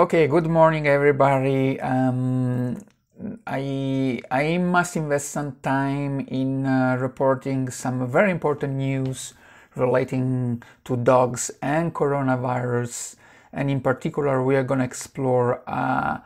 Okay, good morning, everybody. Um, I I must invest some time in uh, reporting some very important news relating to dogs and coronavirus, and in particular, we are going to explore uh,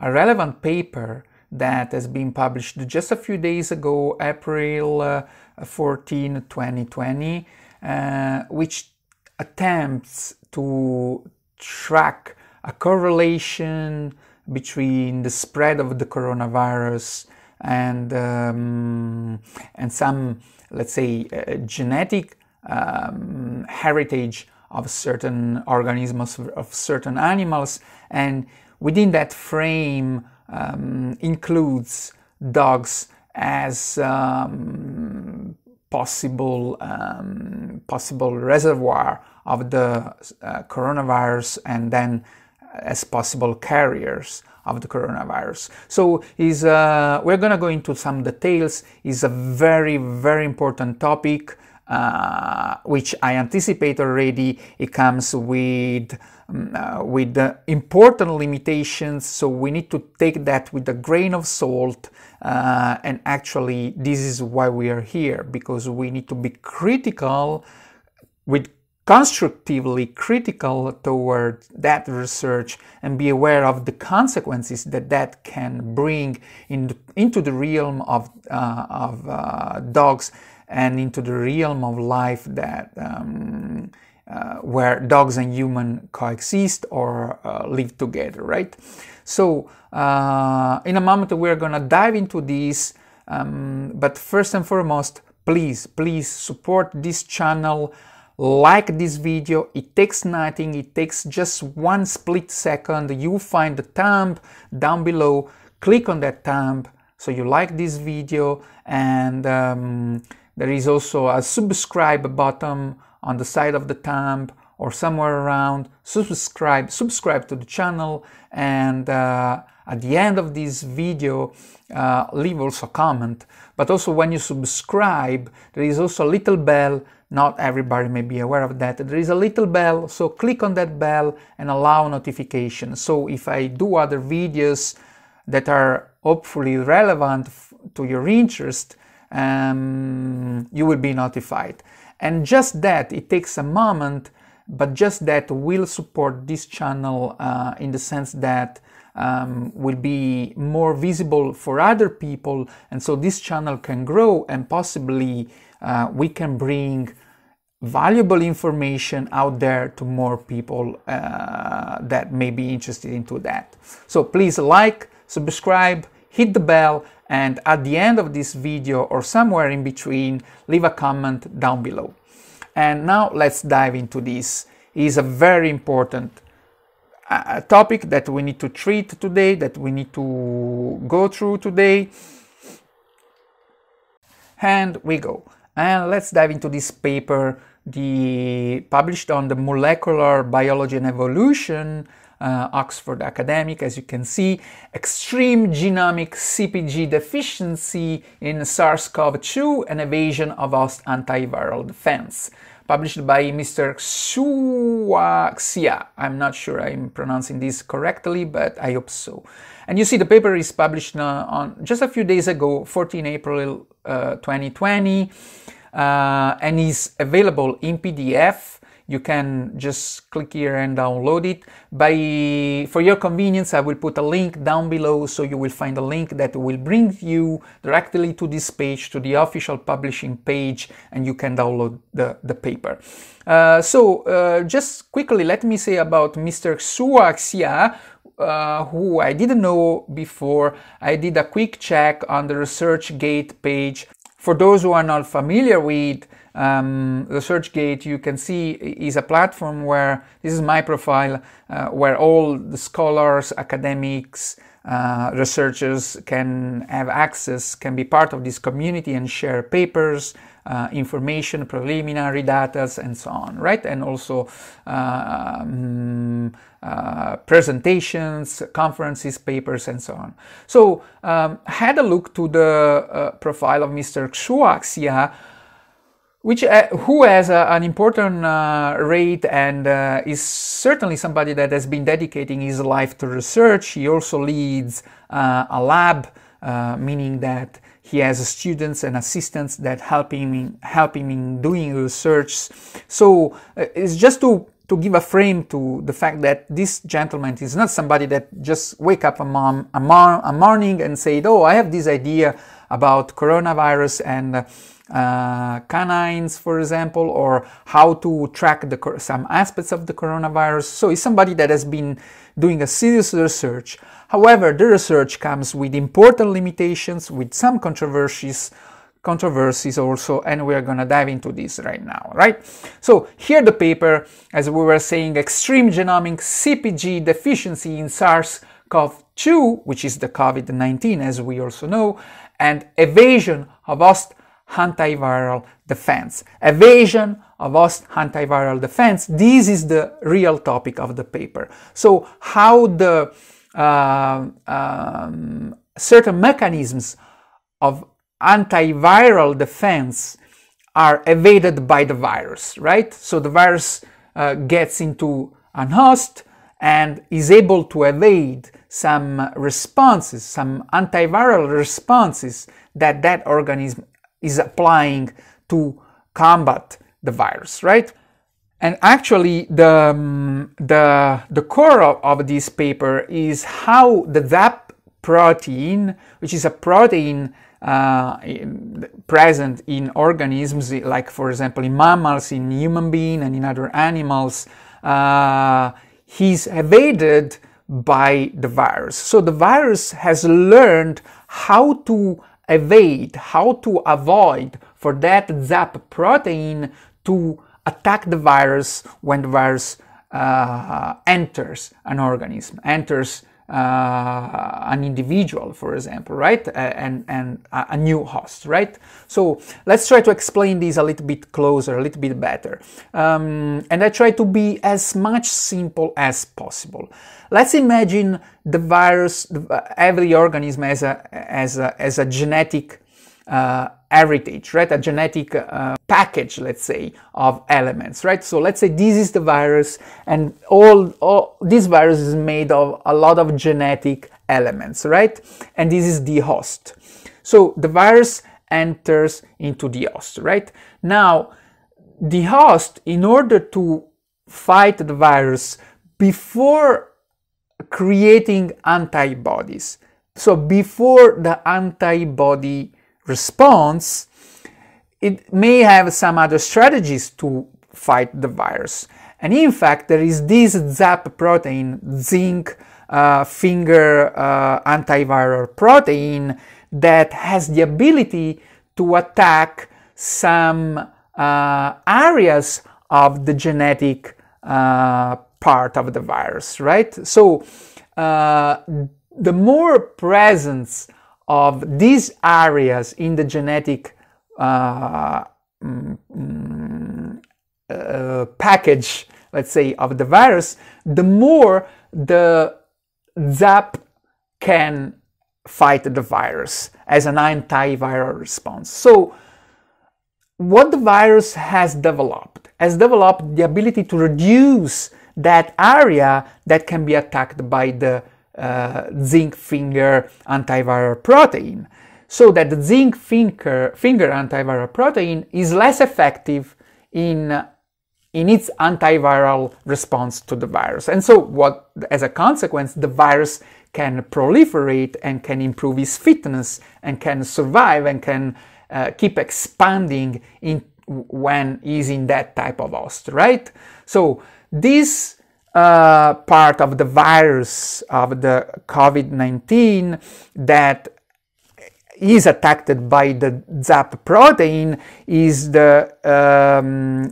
a relevant paper that has been published just a few days ago, April uh, 14, 2020, uh, which attempts to track a correlation between the spread of the coronavirus and um, and some let's say uh, genetic um, heritage of certain organisms of certain animals. And within that frame um, includes dogs as um, possible um, possible reservoir of the uh, coronavirus and then as possible carriers of the coronavirus. So is uh, we're going to go into some details. is a very very important topic uh, which I anticipate already. It comes with um, uh, with important limitations, so we need to take that with a grain of salt. Uh, and actually, this is why we are here because we need to be critical with constructively critical toward that research and be aware of the consequences that that can bring in into the realm of, uh, of uh, dogs and into the realm of life that um, uh, where dogs and human coexist or uh, live together, right? So uh, in a moment we're gonna dive into this, um, but first and foremost, please, please support this channel like this video. It takes nothing. It takes just one split second. You find the thumb down below. Click on that thumb. So you like this video. And um, there is also a subscribe button on the side of the thumb or somewhere around. Subscribe subscribe to the channel. And uh, at the end of this video uh, leave also a comment but also when you subscribe there is also a little bell not everybody may be aware of that. There is a little bell, so click on that bell and allow notifications. So if I do other videos that are hopefully relevant to your interest, um, you will be notified. And just that, it takes a moment, but just that will support this channel uh, in the sense that um, will be more visible for other people. And so this channel can grow and possibly uh, we can bring valuable information out there to more people uh, that may be interested into that. So please like, subscribe, hit the bell, and at the end of this video or somewhere in between, leave a comment down below. And now let's dive into this. It is a very important uh, topic that we need to treat today, that we need to go through today. And we go. And let's dive into this paper the published on the molecular biology and evolution uh, Oxford academic, as you can see, extreme genomic CpG deficiency in SARS-CoV-2 and evasion of host antiviral defense. Published by Mr. Xuaxia. I'm not sure I'm pronouncing this correctly, but I hope so. And you see the paper is published uh, on just a few days ago, 14 April uh, 2020 uh, and is available in PDF. You can just click here and download it. By For your convenience, I will put a link down below so you will find a link that will bring you directly to this page, to the official publishing page, and you can download the, the paper. Uh, so uh, just quickly, let me say about Mr. Xuhua Xia, uh, who I didn't know before. I did a quick check on the ResearchGate page for those who are not familiar with um, ResearchGate, you can see is a platform where this is my profile, uh, where all the scholars, academics, uh, researchers can have access, can be part of this community and share papers, uh, information, preliminary data, and so on, right? And also um, uh, presentations, conferences, papers, and so on. So um, had a look to the uh, profile of Mr. Xuhua Xia, which uh, who has uh, an important uh, rate and uh, is certainly somebody that has been dedicating his life to research. He also leads uh, a lab, uh, meaning that he has students and assistants that help him in, help him in doing research. So it's just to to give a frame to the fact that this gentleman is not somebody that just wake up a, mom, a, a morning and said, "Oh, I have this idea about coronavirus and." Uh, canines, for example, or how to track the, some aspects of the coronavirus. So it's somebody that has been doing a serious research. However, the research comes with important limitations, with some controversies, controversies also, and we are going to dive into this right now, right? So here the paper, as we were saying, extreme genomic CPG deficiency in SARS-CoV-2, which is the COVID-19, as we also know, and evasion of host antiviral defense. Evasion of host antiviral defense. This is the real topic of the paper. So how the uh, um, certain mechanisms of antiviral defense are evaded by the virus, right? So the virus uh, gets into an host and is able to evade some responses, some antiviral responses that that organism is applying to combat the virus, right? And actually, the, um, the, the core of, of, this paper is how the ZAP protein, which is a protein uh, in, present in organisms, like for example in mammals, in human being, and in other animals, uh, is evaded by the virus. So the virus has learned how to evade, how to avoid for that ZAP protein to attack the virus when the virus uh, enters an organism, enters uh, an individual, for example, right? Uh, and, and a new host, right? So let's try to explain this a little bit closer, a little bit better. Um, and I try to be as much simple as possible. Let's imagine the virus, every organism as a, as a, as a genetic uh, heritage, right? A genetic uh, package, let's say, of elements, right? So let's say this is the virus, and all, all this virus is made of a lot of genetic elements, right? And this is the host. So the virus enters into the host, right? Now, the host, in order to fight the virus before creating antibodies, so before the antibody response, it may have some other strategies to fight the virus. And in fact, there is this ZAP protein, zinc uh, finger uh, antiviral protein, that has the ability to attack some uh, areas of the genetic uh, part of the virus, right? So uh, the more presence of these areas in the genetic uh, mm, uh, package, let's say, of the virus, the more the ZAP can fight the virus as an antiviral response. So, what the virus has developed has developed the ability to reduce that area that can be attacked by the uh, zinc finger antiviral protein so that the zinc finger, finger antiviral protein is less effective in in its antiviral response to the virus. And so what as a consequence the virus can proliferate and can improve its fitness and can survive and can uh, keep expanding in when is in that type of host, right? So this uh, part of the virus of the COVID-19 that is attacked by the ZAP protein is the um,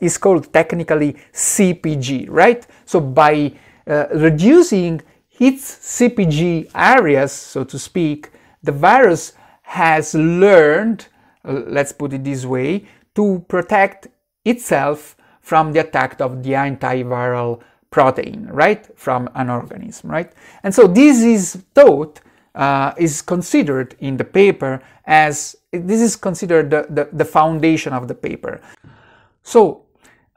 is called technically CPG, right? So by uh, reducing its CPG areas, so to speak, the virus has learned, uh, let's put it this way, to protect itself from the attack of the antiviral protein, right, from an organism, right? And so this is thought, uh, is considered in the paper as this is considered the, the, the foundation of the paper. So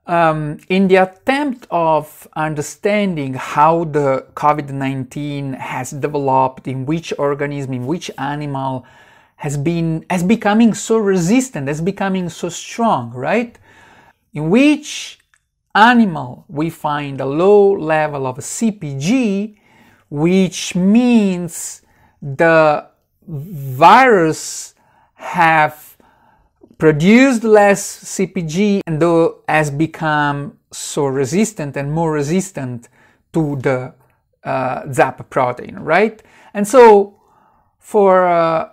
um, in the attempt of understanding how the COVID-19 has developed, in which organism, in which animal has been, has becoming so resistant, has becoming so strong, right? In which animal we find a low level of CPG, which means the virus have produced less CPG and though has become so resistant and more resistant to the uh, ZAP protein, right? And so for uh,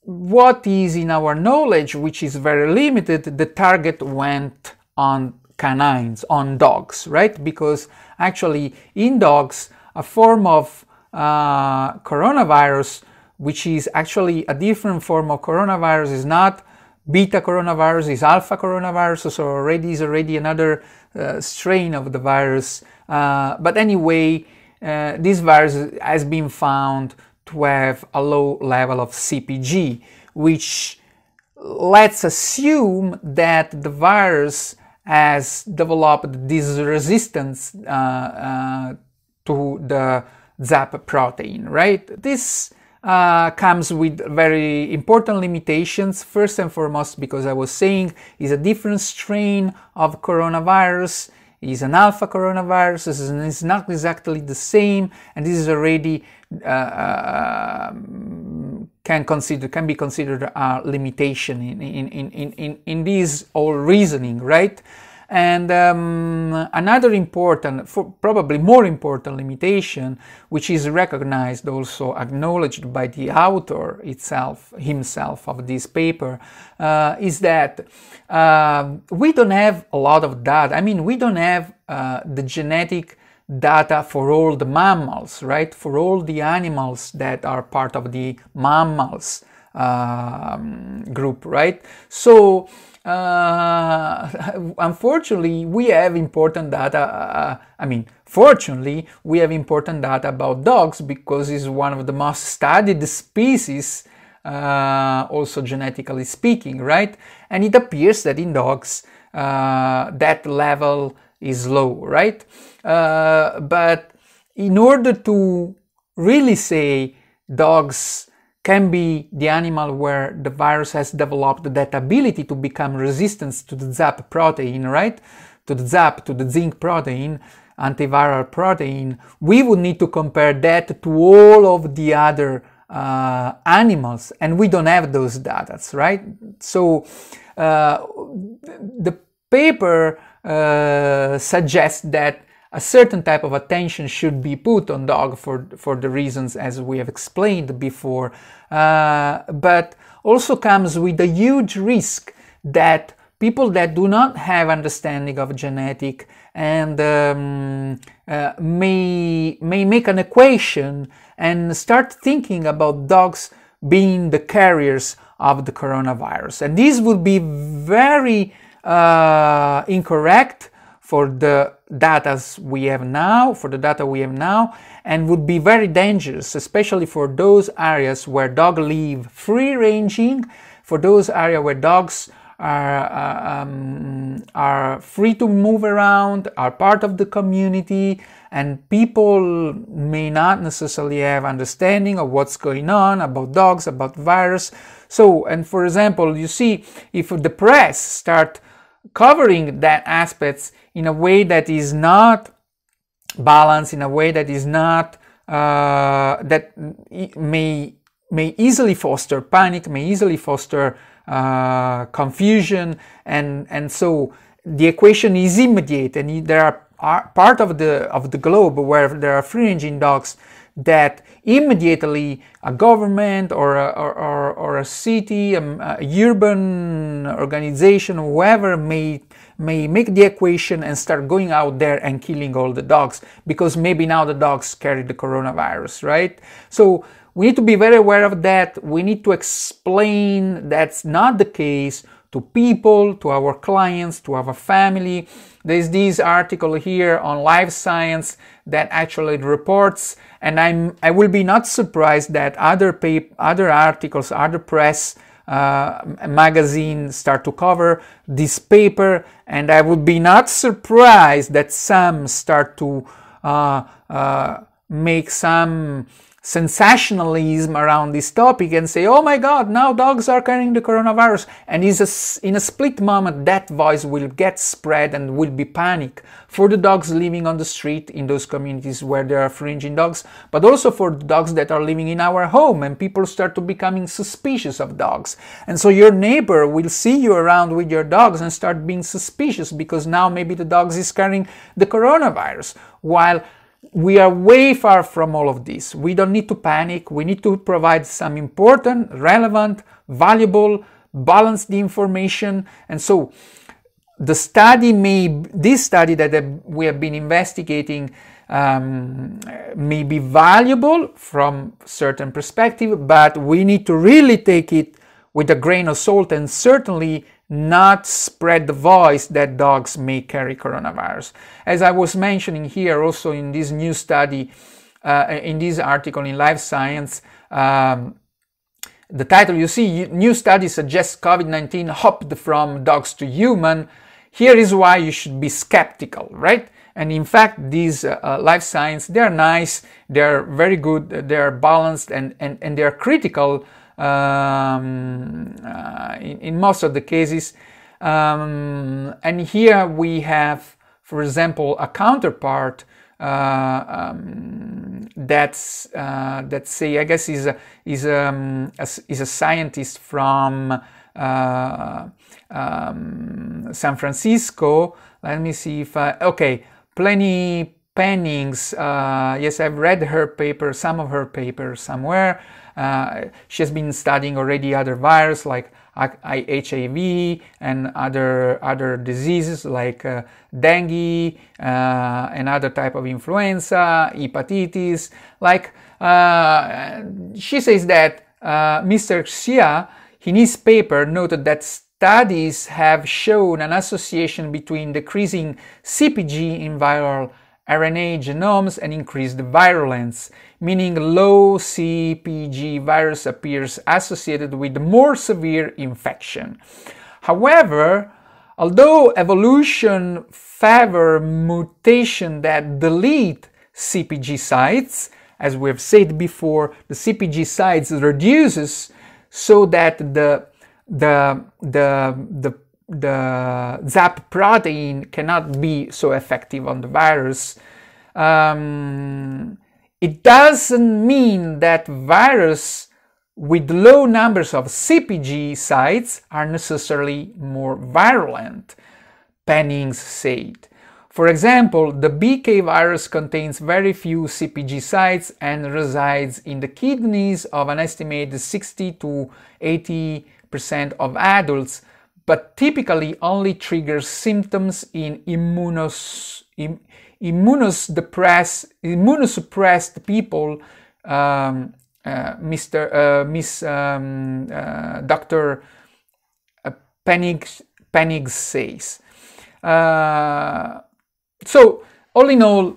what is in our knowledge, which is very limited, the target went on canines, on dogs, right? Because actually in dogs, a form of uh, coronavirus, which is actually a different form of coronavirus, is not beta coronavirus is alpha coronavirus, so already is already another uh, strain of the virus. Uh, but anyway, uh, this virus has been found to have a low level of CPG, which let's assume that the virus has developed this resistance uh, uh, to the ZAP protein, right? This uh, comes with very important limitations. First and foremost, because I was saying, is a different strain of coronavirus, is an alpha coronavirus, it's not exactly the same, and this is already uh, uh, can consider can be considered a limitation in in in in in this whole reasoning, right? And um, another important, probably more important limitation, which is recognized also, acknowledged by the author itself, himself of this paper, uh, is that uh, we don't have a lot of data. I mean, we don't have uh, the genetic data for all the mammals, right? For all the animals that are part of the mammals um, group, right? So, uh, unfortunately, we have important data. Uh, I mean, fortunately, we have important data about dogs because it's one of the most studied species, uh, also genetically speaking, right? And it appears that in dogs, uh, that level is low, right? Uh, but in order to really say dogs can be the animal where the virus has developed that ability to become resistant to the ZAP protein, right? To the ZAP, to the zinc protein, antiviral protein, we would need to compare that to all of the other uh, animals, and we don't have those data, right? So uh, the paper uh, suggests that a certain type of attention should be put on dog for, for the reasons as we have explained before, uh, but also comes with a huge risk that people that do not have understanding of genetic and um, uh, may, may make an equation and start thinking about dogs being the carriers of the coronavirus. And this would be very uh, incorrect for the data as we have now, for the data we have now, and would be very dangerous, especially for those areas where dogs live free ranging, for those areas where dogs are, uh, um, are free to move around, are part of the community, and people may not necessarily have understanding of what's going on about dogs, about virus. So, and for example, you see, if the press start covering that aspects in a way that is not balanced, in a way that is not uh, that may may easily foster panic, may easily foster uh, confusion, and and so the equation is immediate, and there are, are part of the of the globe where there are free ranging dogs that immediately a government or a, or, or, a city, a, a, urban organization, whoever may may make the equation and start going out there and killing all the dogs because maybe now the dogs carry the coronavirus, right? So we need to be very aware of that. We need to explain that's not the case to people, to our clients, to our family. There's this article here on Live Science that actually reports, and I'm I will be not surprised that other pap- other articles, other press uh, magazines start to cover this paper, and I would be not surprised that some start to uh, uh, make some sensationalism around this topic and say, oh my god, now dogs are carrying the coronavirus. And in a split moment, that voice will get spread and will be panic for the dogs living on the street in those communities where there are fringing dogs, but also for the dogs that are living in our home and people start to becoming suspicious of dogs. And so your neighbor will see you around with your dogs and start being suspicious because now maybe the dogs is carrying the coronavirus. While we are way far from all of this. We don't need to panic. We need to provide some important, relevant, valuable, balanced information. And so the study may, this study that we have been investigating um, may be valuable from certain perspective, but we need to really take it with a grain of salt and certainly not spread the voice that dogs may carry coronavirus. As I was mentioning here also in this new study, uh, in this article in Live Science, um, the title you see, new study suggests COVID-19 hopped from dogs to human. Here is why you should be skeptical, right? And in fact, these uh, uh live science, they're nice, they're very good, they're balanced, and, and, and they're critical um, uh, in, in, most of the cases. Um, and here we have, for example, a counterpart uh, um, that's uh, that say I guess is a, is um, a, is a scientist from uh, um, San Francisco. Let me see if I, okay, Pleuni Pennings. Uh, yes, I've read her paper, some of her papers somewhere. Uh, she has been studying already other viruses like HIV and other other diseases like uh, dengue uh, and other type of influenza, hepatitis. Like uh, she says that uh, Mr. Xia in his paper noted that studies have shown an association between decreasing CPG in viral RNA genomes and increased virulence, meaning low CPG virus appears associated with more severe infection. However, although evolution favor mutation that delete CPG sites, as we have said before, the CPG sites reduces so that the the the the the ZAP protein cannot be so effective on the virus. Um, it doesn't mean that virus with low numbers of CPG sites are necessarily more virulent, Pennings said. For example, the BK virus contains very few CPG sites and resides in the kidneys of an estimated 60 to 80 percent of adults, but typically only triggers symptoms in immunos, Im, immunosuppressed, immunosuppressed people, um, uh, Mr. Uh, Miss um, uh, Dr. Pennings, Pennings says. Uh, so, all in all,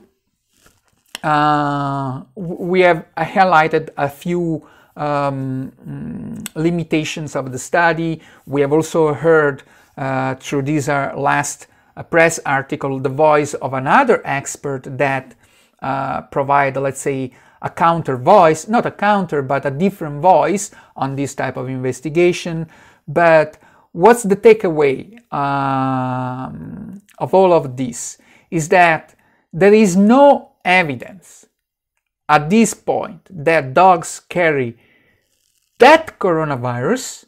uh, we have highlighted a few um, mm, limitations of the study. We have also heard uh, through these uh, last uh, press article the voice of another expert that uh, provide, let's say, a counter voice, not a counter, but a different voice on this type of investigation. But what's the takeaway um, of all of this? Is that there is no evidence at this point that dogs carry that coronavirus,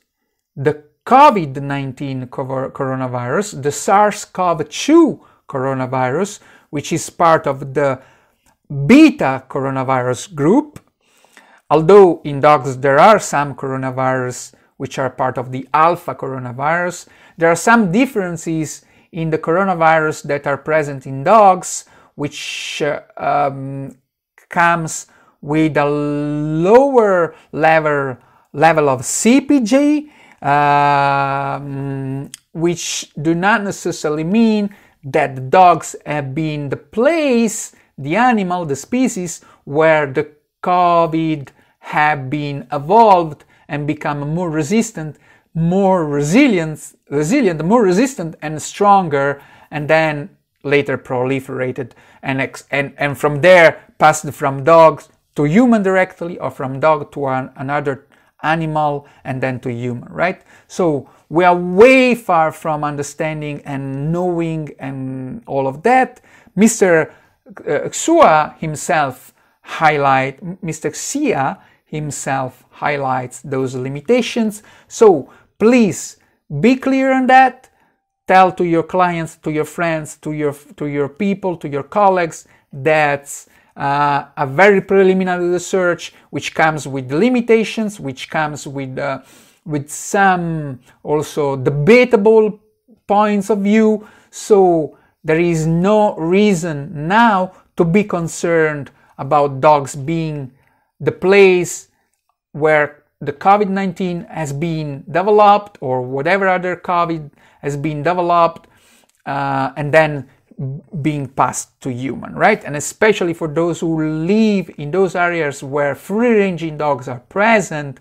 the COVID 19 coronavirus, the SARS CoV 2 coronavirus, which is part of the beta coronavirus group. Although in dogs there are some coronavirus which are part of the alpha coronavirus, there are some differences in the coronavirus that are present in dogs, which uh, um, comes with a lower level level of CPG, um, which do not necessarily mean that the dogs have been the place, the animal, the species where the COVID have been evolved and become more resistant more resilient, resilient, more resistant and stronger, and then later proliferated and, and, and from there passed from dogs to human directly or from dog to an, another animal and then to human, right? So we are way far from understanding and knowing and all of that. Mr. Uh, Xua himself highlight, Mr. Xia himself highlights those limitations. So please be clear on that. Tell to your clients, to your friends, to your to your people, to your colleagues that's uh, a very preliminary research which comes with limitations, which comes with uh, with some also debatable points of view. So there is no reason now to be concerned about dogs being the place where the COVID-19 has been developed or whatever other COVID has been developed uh, and then being passed to human, right? And especially for those who live in those areas where free-ranging dogs are present,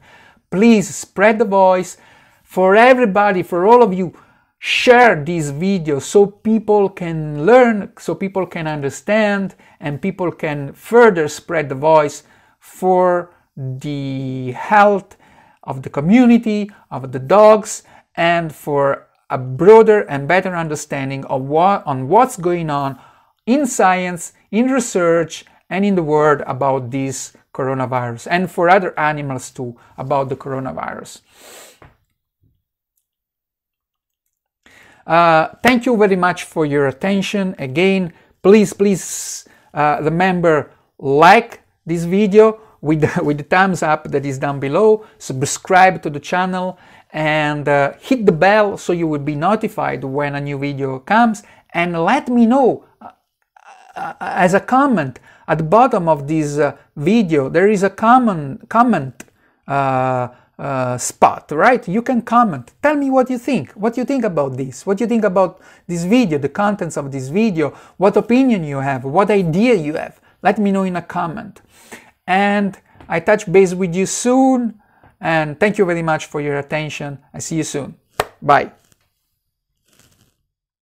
please spread the voice for everybody, for all of you. Share these videos so people can learn, so people can understand, and people can further spread the voice for the health of the community, of the dogs, and for a broader and better understanding of what, on what's going on in science, in research, and in the world about this coronavirus, and for other animals too, about the coronavirus. Uh, thank you very much for your attention. Again, please, please uh, remember, like this video with, with the thumbs up that is down below, subscribe to the channel, and uh, hit the bell so you will be notified when a new video comes. And let me know uh, uh, as a comment at the bottom of this uh, video there is a common comment uh, uh, spot right? You can comment. Tell me what you think. What you think about this? What you think about this video the contents of this video? What opinion you have? What idea you have? Let me know in a comment. And i touch base with you soon and thank you very much for your attention. I see you soon. Bye.